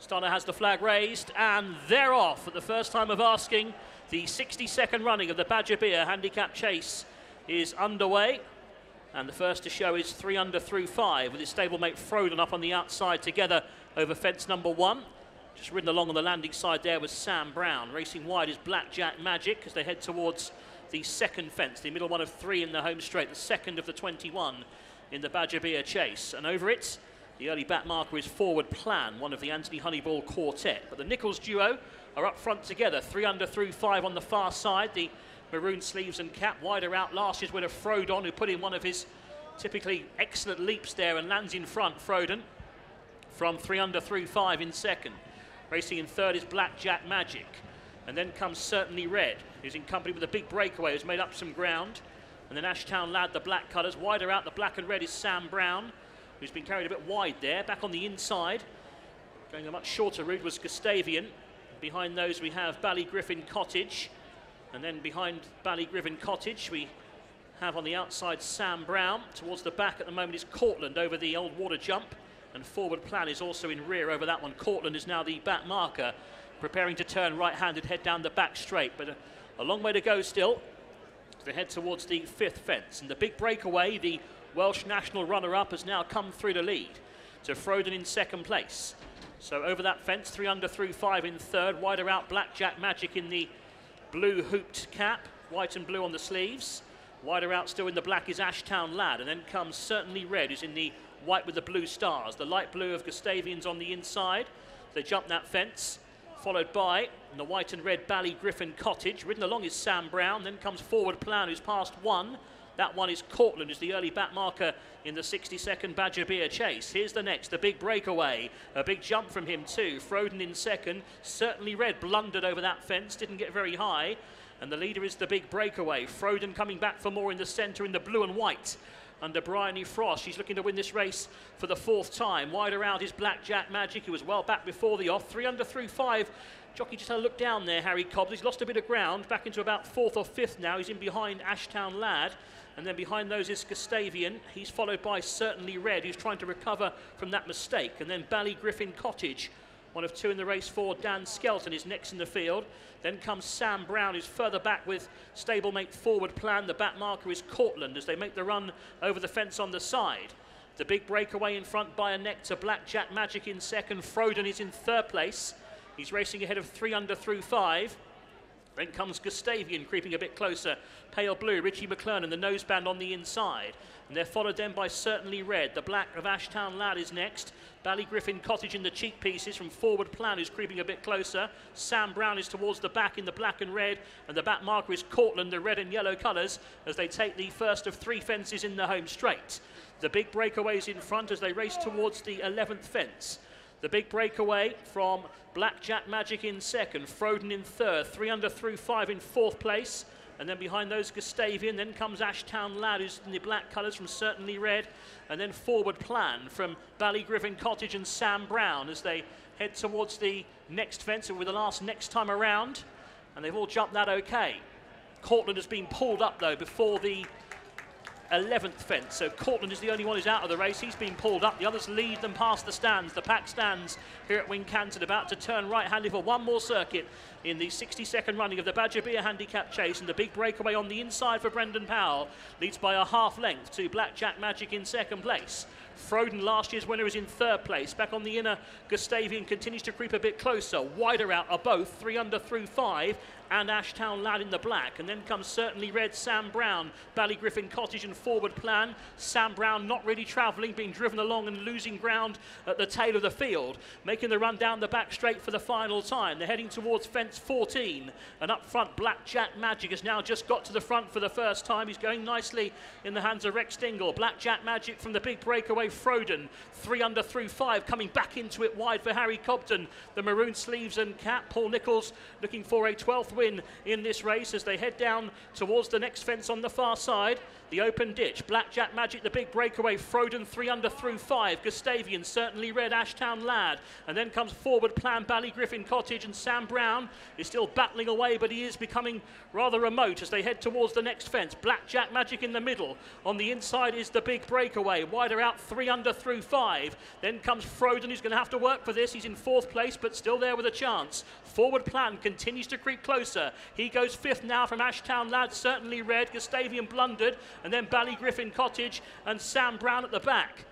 Starter has the flag raised, and they're off at the first time of asking. The 60-second running of the Badger Beer Handicap Chase is underway. And the first to show is Threeunderthrufive, with his stablemate Frodon up on the outside together over fence number one. Just ridden along on the landing side there was Sam Brown. Racing wide is Blackjack Magic as they head towards the second fence, the middle one of three in the home straight, the second of the 21 in the Badger Beer chase. And over it, the early back marker is Forward Plan, one of the Anthony Honeyball quartet. But the Nicholls duo are up front together, Threeunderthrufive on the far side. The maroon sleeves and cap wider out last year's winner Frodon, who put in one of his typically excellent leaps there and lands in front. Frodon from Threeunderthrufive in second. Racing in third is Blackjack Magic. And then comes Certainly Red, who's in company with a big breakaway, who's made up some ground. And then Ashtown Lad, the black colours. Wider out, the black and red is Sam Brown, who's been carried a bit wide there. Back on the inside, going a much shorter route was Gustavian. Behind those we have Ballygriffin Cottage. And then behind Ballygriffin Cottage we have on the outside Sam Brown. Towards the back at the moment is Cortland over the old water jump. And forward plan is also in rear over that one. Cortland is now the back marker preparing to turn right-handed, head down the back straight, but a, a long way to go still. They head towards the fifth fence, and the big breakaway, the Welsh national runner-up, has now come through the lead to Frodon in second place. So over that fence, Threeunderthrufive in third, wider out Blackjack Magic in the blue hooped cap, white and blue on the sleeves. Wider out still in the black is Ashtown Lad, and then comes Certainly Red, who's in the white with the blue stars. The light blue of Gustavians on the inside. They jump that fence followed by the white and red Ballygriffin Cottage. Ridden along is Sam Brown, then comes forward Plan, who's passed one. That one is Cortland, who's the early back marker in the 60-second Badger Beer chase. Here's the next, the big breakaway. A big jump from him too. Frodon in second. Certainly Red blundered over that fence, didn't get very high. And the leader is the big breakaway. Frodon coming back for more in the centre in the blue and white under Bryony Frost. She's looking to win this race for the fourth time. Wider out is Blackjack Magic, who was well back before the off. Threeunderthrufive. Jockey just had a look down there, Harry Cobden. He's lost a bit of ground, back into about fourth or fifth now. He's in behind Ashtown Lad. And then behind those is Gustavian. He's followed by Certainly Red, who's trying to recover from that mistake. And then Ballygriffin Cottage, one of two in the race for Dan Skelton, is next in the field. Then comes Sam Brown, who's further back with stablemate forward plan. The back marker is Cortland as they make the run over the fence on the side. The big breakaway in front by a neck to Blackjack Magic in second. Frodon is in third place. He's racing ahead of Threeunderthrufive. Then comes Gustavian creeping a bit closer. Pale blue, Richie McLernon, the noseband on the inside. And they're followed then by Certainly Red. The black of Ashtown Lad is next. Ballygriffin Cottage in the cheek pieces from forward plan is creeping a bit closer. Sam Brown is towards the back in the black and red. And the back marker is Cortland, the red and yellow colours, as they take the first of three fences in the home straight. The big breakaways in front as they race towards the 11th fence. The big breakaway from Blackjack Magic in second, Frodon in third, Threeunderthrufive in fourth place. And then behind those, Gustavian. Then comes Ashtown Lad, who's in the black colours from Certainly Red. And then Forward Plan from Ballygriffin Cottage and Sam Brown as they head towards the next fence with the last next time around. And they've all jumped that okay. Cortland has been pulled up, though, before the 11th fence. So Cortland is the only one who's out of the race. He's been pulled up. The others lead them past the stands. The pack stands here at Wincanton about to turn right-handed for one more circuit in the 60-second running of the Badger Beer Handicap Chase. And the big breakaway on the inside for Brendan Powell leads by a half length to Blackjack Magic in second place. Frodon, last year's winner, is in third place. Back on the inner, Gustavian continues to creep a bit closer. Wider out are both, Threeunderthrufive, and Ashtown Lad in the black. And then comes certainly red Sam Brown, Ballygriffin Cottage and forward plan. Sam Brown not really travelling, being driven along and losing ground at the tail of the field, making the run down the back straight for the final time. They're heading towards fence 14, and up front, Blackjack Magic has now just got to the front for the first time. He's going nicely in the hands of Rex Dingle. Blackjack Magic from the big breakaway Frodon, Threeunderthrufive, coming back into it wide for Harry Cobden. The maroon sleeves and cap. Paul Nicholls looking for a 12th win in this race as they head down towards the next fence on the far side. The open ditch, Blackjack Magic, the big breakaway, Frodon three under through five, Gustavian, certainly red, Ashtown Lad, and then comes forward plan Ballygriffin Cottage and Sam Brown is still battling away, but he is becoming rather remote as they head towards the next fence. Blackjack Magic in the middle. On the inside is the big breakaway, wider out three Threeunderthrufive. Then comes Frodon, who's going to have to work for this. He's in fourth place, but still there with a chance. Forward plan continues to creep closer. He goes fifth now from Ashtown Lad, certainly red. Gustavian blundered, and then Ballygriffin Cottage and Sam Brown at the back.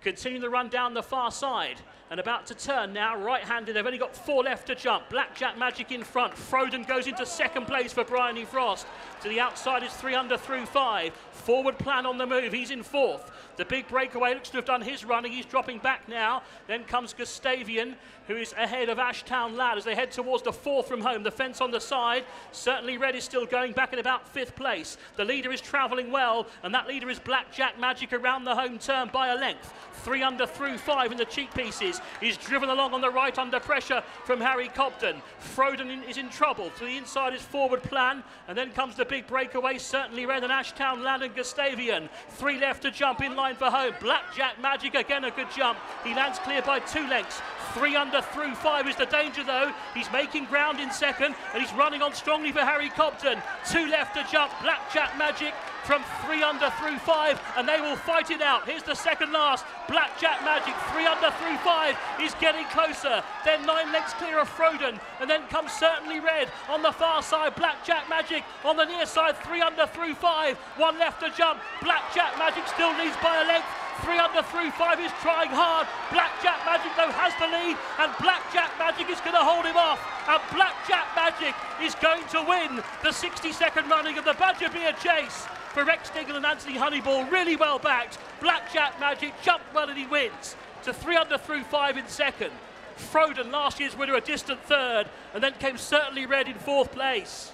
Continuing the run down the far side and about to turn now, right-handed. They've only got four left to jump. Blackjack Magic in front. Frodon goes into second place for Bryony Frost. To the outside is Threeunderthrufive. Forward plan on the move. He's in fourth. The big breakaway looks to have done his running. He's dropping back now. Then comes Gustavian, who is ahead of Ashtown Lad as they head towards the fourth from home. The fence on the side. Certainly Red is still going back in about fifth place. The leader is travelling well, and that leader is Blackjack Magic around the home turn by a length. Threeunderthrufive in the cheek pieces. He's driven along on the right under pressure from Harry Cobden. Frodon is in trouble. To the inside is forward plan, and then comes the big breakaway. Certainly Red and Ashtown Lad and Gustavian. Three left to jump in line line for home. Blackjack Magic again a good jump. He lands clear by two lengths. Threeunderthrufive is the danger though. He's making ground in second and he's running on strongly for Harry Cobden. Two left to jump. Blackjack Magic from Threeunderthrufive, and they will fight it out. Here's the second last. Blackjack Magic, Threeunderthrufive, is getting closer. Then nine lengths clear of Frodon, and then comes Certainly Red on the far side. Blackjack Magic on the near side, Threeunderthrufive, one left to jump. Blackjack Magic still leads by a length. Threeunderthrufive is trying hard. Blackjack Magic, though, has the lead, and Blackjack Magic is going to hold him off. And Blackjack Magic is going to win the 60 second running of the Badger Beer Chase. For Rex Dingle and Anthony Honeyball, really well backed. Blackjack Magic jumped well and he wins to Threeunderthrufive in second. Frodon, last year's winner, a distant third, and then came Certainly Red in fourth place.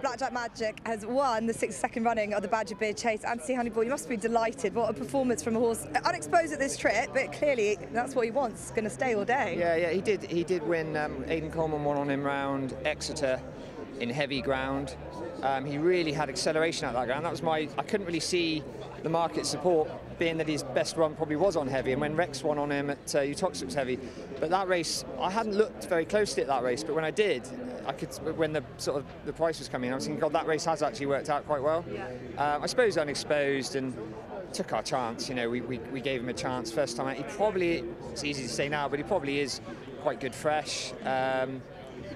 Blackjack Magic has won the sixth second running of the Badger Beer Chase. Anthony Honeyball, you must be delighted. What a performance from a horse, unexposed at this trip, but clearly that's what he wants. Going to stay all day. Yeah, yeah, he did. He did win. Um, Aidan Coleman won on him round Exeter in heavy ground. Um, he really had acceleration at that ground. That was my. I couldn't really see the market support, being that his best run probably was on heavy, and when Rex won on him at uh, Uttoxeter was heavy. But that race, I hadn't looked very closely at that race, but when I did, I could. When the sort of the price was coming, I was thinking, God, that race has actually worked out quite well. Yeah. Um, I suppose unexposed and took our chance. You know, we, we, we gave him a chance first time out. He probably, it's easy to say now, but he probably is quite good fresh. Um,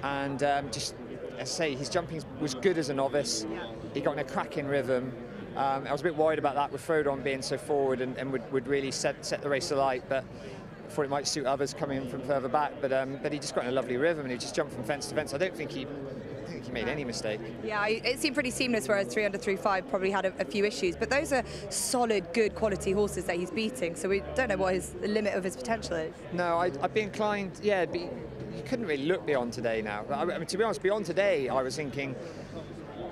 and um, just I say, his jumping was good as a novice. He got in a cracking rhythm. Um, I was a bit worried about that with Frodon being so forward and, and would, would really set, set the race alight, but I thought it might suit others coming from further back. But um, but he just got in a lovely rhythm and he just jumped from fence to fence. I don't think he he made any mistake. Yeah, it seemed pretty seamless, whereas 3 under 3 5 probably had a, a, few issues. But those are solid, good quality horses that he's beating, so we don't know what his the limit of his potential is. No, I, would be inclined, yeah, be, you couldn't really look beyond today now. I mean, to be honest, beyond today, I was thinking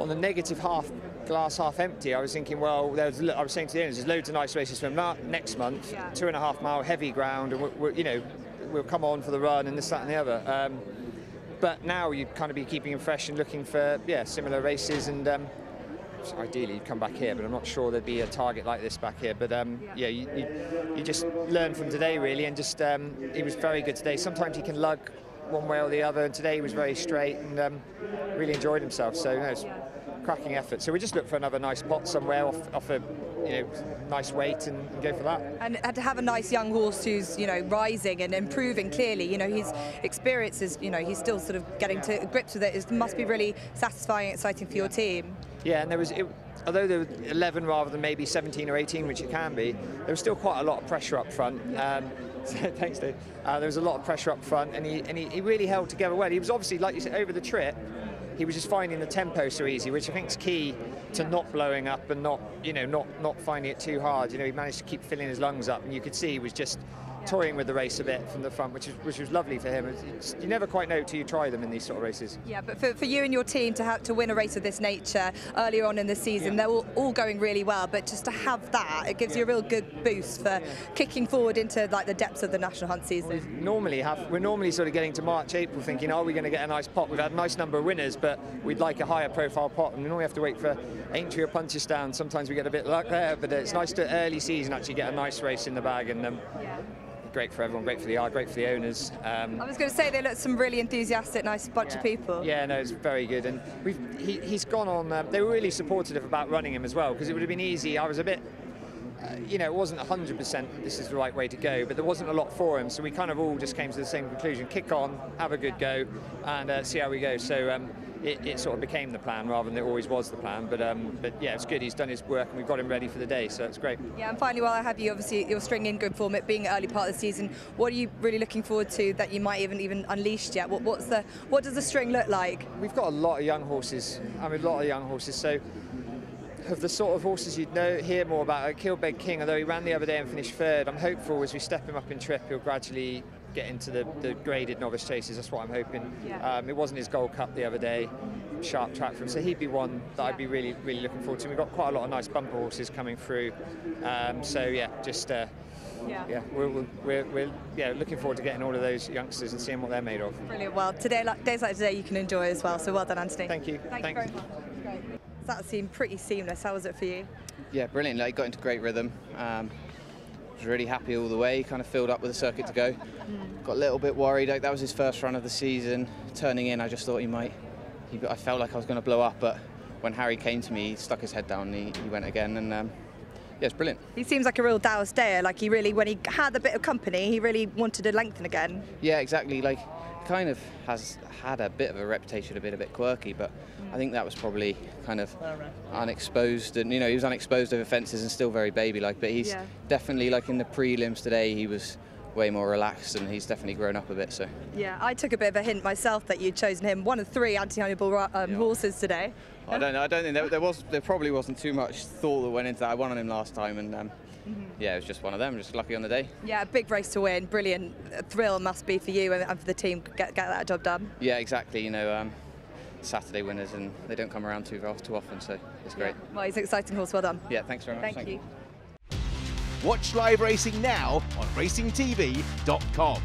on the negative half glass half empty, I was thinking, well, there's, I was saying to the owners, there's loads of nice races from next month, yeah. two and a half mile heavy ground, and we're, we're, you know, we'll come on for the run and this, that, and the other. Um, but now you'd kind of be keeping him fresh and looking for yeah similar races and. Um, ideally you'd come back here, but I'm not sure there'd be a target like this back here. But um, yeah, you, you, you, just learn from today really, and just um, he was very good today. Sometimes he can lug one way or the other, and today he was very straight and um, really enjoyed himself. So you know, cracking effort. So we just look for another nice pot somewhere off, off a you know nice weight and, and, go for that. And, and to have a nice young horse who's you know rising and improving clearly. You know his experience is you know he's still sort of getting to grips with it. It must be really satisfying, and exciting for your team. Yeah, and there was. It, although there were 11 rather than maybe 17 or 18, which it can be, there was still quite a lot of pressure up front. Um, thanks, Dave. Uh, there was a lot of pressure up front, and he and he, he really held together well. He was obviously, like you said, over the trip he was just finding the tempo so easy, which I think is key to not blowing up and not, you know, not not finding it too hard. You know, he managed to keep filling his lungs up, and you could see he was just toying with the race a bit from the front, which was, which was lovely for him. It's, you never quite know till you try them in these sort of races. Yeah, but for, for you and your team to have to win a race of this nature earlier on in the season, yeah. they're all, all, going really well, but just to have that, it gives yeah. you a real good boost for yeah. kicking forward into like the depths of the national hunt season. Well, normally have we're normally sort of getting to March, April, thinking, are we going to get a nice pot? We've had a nice number of winners, but we'd like a higher profile pot, and we normally have to wait for Aintree or Punchestown. Sometimes we get a bit luck there, but it's nice to early season actually get a nice race in the bag and. Um, great for everyone, great for the yard, great for the owners. Um, I was going to say they look some really enthusiastic, nice bunch yeah. of people. Yeah, no, it's very good, and he, he's gone on. Um, they were really supportive about running him as well because it would have been easy. I was a bit uh, you know, it wasn't 100% this is the right way to go, but there wasn't a lot for him. So we kind of all just came to the same conclusion: kick on, have a good go, and uh, see how we go. So. Um, it, it, sort of became the plan rather than it always was the plan. But um, but yeah, it's good. He's done his work and we've got him ready for the day, so it's great. Yeah, and finally, while I have you, obviously you're stringing good form. It being early part of the season, what are you really looking forward to that you might even even unleashed yet? What, what's the what does the string look like? We've got a lot of young horses. I mean, a lot of young horses. So of the sort of horses you'd know hear more about. Like Kilbeg King, although he ran the other day and finished third, I'm hopeful as we step him up in trip, he'll gradually get into the, the graded novice chases. That's what I'm hoping. Yeah. Um, it wasn't his Gold Cup the other day, sharp track for him, so he'd be one that I'd be really, really looking forward to. We've got quite a lot of nice bumper horses coming through. Um, so yeah, just. Uh, Yeah. yeah, we're, we're, we're yeah, looking forward to getting all of those youngsters and seeing what they're made of. Brilliant. Well, today, like, days like today, you can enjoy as well. So well done, Anthony. Thank you. Thank Thanks. you very much. That seemed pretty seamless. How was it for you? Yeah, brilliant. Like, got into great rhythm. Um, was really happy all the way. Kind of filled up with the circuit to go. Got a little bit worried. Like that was his first run of the season. Turning in, I just thought he might. He, I felt like I was going to blow up, but when Harry came to me, he stuck his head down. And he, he went again, and um, yeah, it's brilliant. He seems like a real Dow stayer. Like he really, when he had a bit of company, he really wanted to lengthen again. Yeah, exactly. Like, kind of has had a bit of a reputation, a bit a bit quirky, but I think that was probably kind of unexposed, and you know he was unexposed over fences and still very baby-like. But he's Yeah. definitely like in the prelims today, he was way more relaxed, and he's definitely grown up a bit. So Yeah, I took a bit of a hint myself that you'd chosen him, one of three Anthony Honeyball um, Yeah. horses today. I don't know. I don't think there, there was there probably wasn't too much thought that went into that. I won on him last time, and um, yeah, it was just one of them. Just lucky on the day. Yeah, big race to win, brilliant A thrill must be for you and, and for the team get, get that job done. Yeah, exactly. You know. Um, Saturday winners, and they don't come around too too often, so it's great. Well, he's an exciting horse. Well done. Yeah, thanks very much. Thank, you. Watch live racing now on racingtv.com.